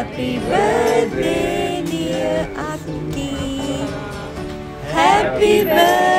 Happy birthday, dear Aki. Happy birthday.